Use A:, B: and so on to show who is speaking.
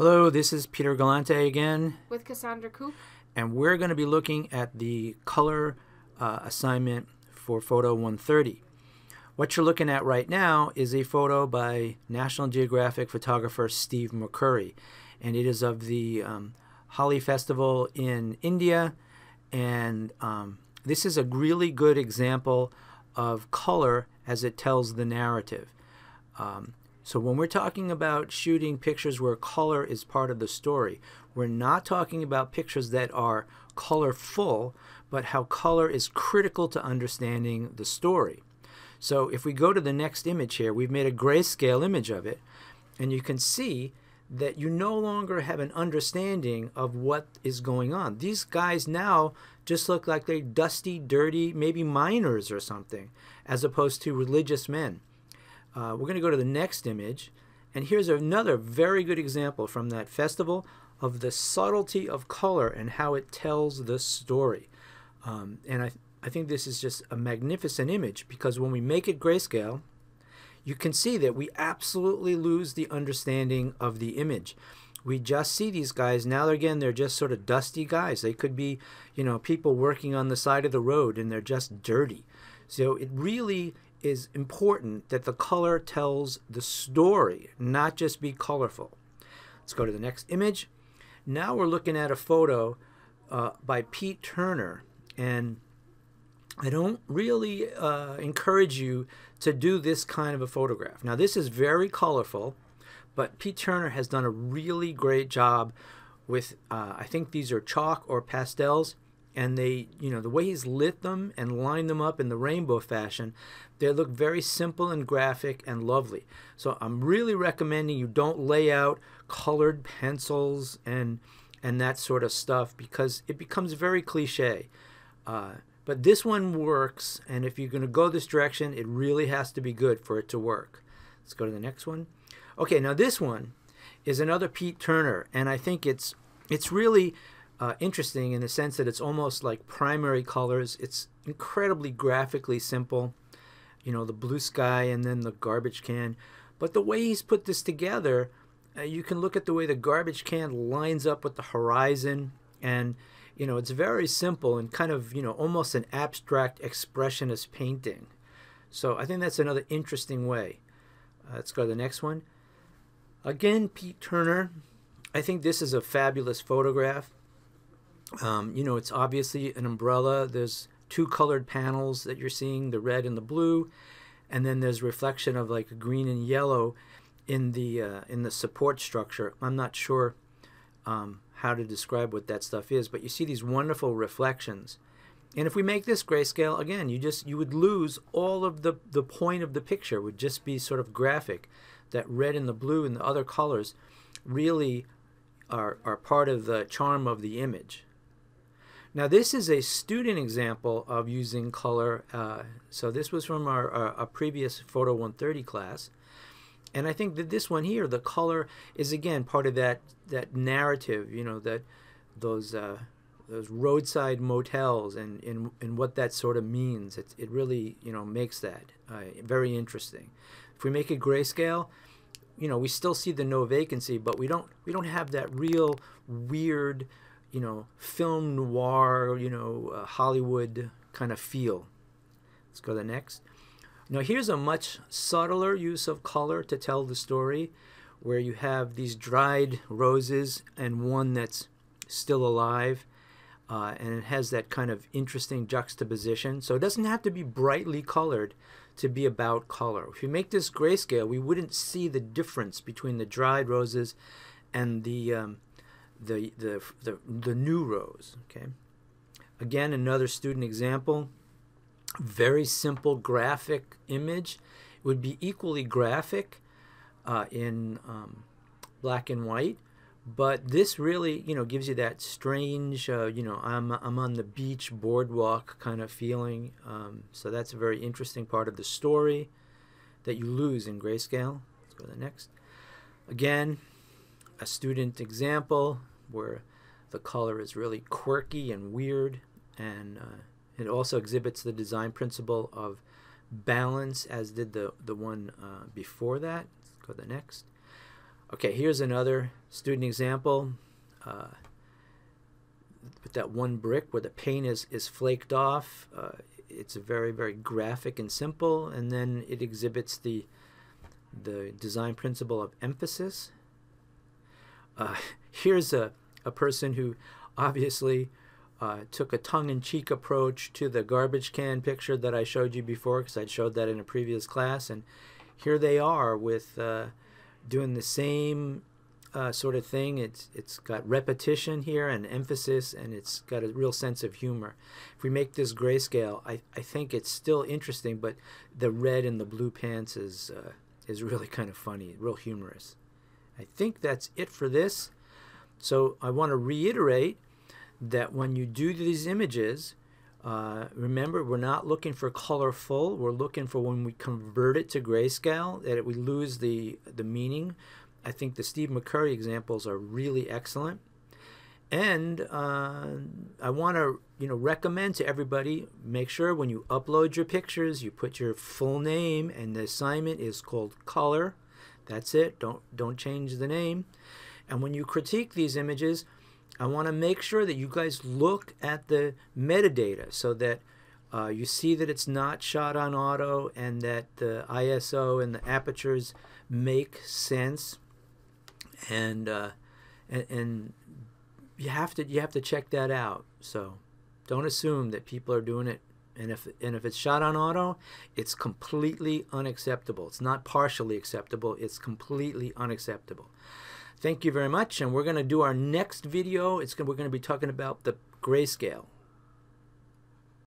A: Hello, this is Peter Galante again,
B: with Cassandra Coop.
A: and we're going to be looking at the color uh, assignment for photo 130. What you're looking at right now is a photo by National Geographic photographer Steve McCurry, and it is of the um, Holi Festival in India. And um, this is a really good example of color as it tells the narrative. Um, so when we're talking about shooting pictures where color is part of the story, we're not talking about pictures that are colorful, but how color is critical to understanding the story. So if we go to the next image here, we've made a grayscale image of it, and you can see that you no longer have an understanding of what is going on. These guys now just look like they're dusty, dirty, maybe miners or something, as opposed to religious men. Uh, we're going to go to the next image, and here's another very good example from that festival of the subtlety of color and how it tells the story. Um, and I, I think this is just a magnificent image because when we make it grayscale, you can see that we absolutely lose the understanding of the image. We just see these guys now. Again, they're just sort of dusty guys. They could be, you know, people working on the side of the road, and they're just dirty. So it really is important that the color tells the story, not just be colorful. Let's go to the next image. Now we're looking at a photo uh, by Pete Turner, and I don't really uh, encourage you to do this kind of a photograph. Now, this is very colorful, but Pete Turner has done a really great job with, uh, I think these are chalk or pastels, and they, you know, the way he's lit them and lined them up in the rainbow fashion, they look very simple and graphic and lovely. So I'm really recommending you don't lay out colored pencils and and that sort of stuff because it becomes very cliche. Uh, but this one works, and if you're going to go this direction, it really has to be good for it to work. Let's go to the next one. Okay, now this one is another Pete Turner, and I think it's it's really uh, interesting in the sense that it's almost like primary colors. It's incredibly graphically simple, you know, the blue sky and then the garbage can. But the way he's put this together, uh, you can look at the way the garbage can lines up with the horizon. And you know it's very simple and kind of you know almost an abstract expressionist painting. So i think that's another interesting way. Uh, let's go to the next one. Again pete turner. I think this is a fabulous photograph um, you know it's obviously an umbrella there's two colored panels that you're seeing the red and the blue and then there's reflection of like green and yellow in the uh, in the support structure i'm not sure um, how to describe what that stuff is, but you see these wonderful reflections. And if we make this grayscale, again, you just you would lose all of the, the point of the picture would just be sort of graphic. That red and the blue and the other colors really are, are part of the charm of the image. Now this is a student example of using color. Uh, so this was from our, our, our previous Photo 130 class. And I think that this one here, the color is again part of that that narrative, you know, that those uh, those roadside motels and, and and what that sort of means. It it really you know makes that uh, very interesting. If we make it grayscale, you know, we still see the no vacancy, but we don't we don't have that real weird, you know, film noir, you know, uh, Hollywood kind of feel. Let's go to the next. Now here's a much subtler use of color to tell the story where you have these dried roses and one that's still alive uh, and it has that kind of interesting juxtaposition. So it doesn't have to be brightly colored to be about color. If you make this grayscale, we wouldn't see the difference between the dried roses and the um, the, the, the, the new rose. Okay. Again, another student example very simple graphic image. It would be equally graphic uh, in um, black and white, but this really, you know, gives you that strange, uh, you know, I'm, I'm on the beach boardwalk kind of feeling. Um, so that's a very interesting part of the story that you lose in grayscale. Let's go to the next. Again, a student example where the color is really quirky and weird and uh, it also exhibits the design principle of balance as did the, the one uh, before that. Let's go to the next. Okay, here's another student example. Uh, with that one brick where the paint is, is flaked off. Uh, it's very, very graphic and simple, and then it exhibits the, the design principle of emphasis. Uh, here's a, a person who obviously uh, took a tongue-in-cheek approach to the garbage can picture that I showed you before because I showed that in a previous class and here they are with uh, doing the same uh, sort of thing. It's it's got repetition here and emphasis, and it's got a real sense of humor. If we make this grayscale, I, I think it's still interesting, but the red and the blue pants is uh, is really kind of funny, real humorous. I think that's it for this. So I want to reiterate that when you do these images, uh, remember, we're not looking for colorful. We're looking for when we convert it to grayscale that we lose the the meaning. I think the Steve McCurry examples are really excellent. And uh, I want to, you know, recommend to everybody make sure when you upload your pictures, you put your full name, and the assignment is called color. That's it. Don't don't change the name. And when you critique these images, I want to make sure that you guys look at the metadata so that uh, you see that it's not shot on auto and that the ISO and the apertures make sense and uh, and, and you have to you have to check that out. So don't assume that people are doing it. And if and if it's shot on auto, it's completely unacceptable. It's not partially acceptable. It's completely unacceptable. Thank you very much, and we're going to do our next video. It's we're going to be talking about the grayscale.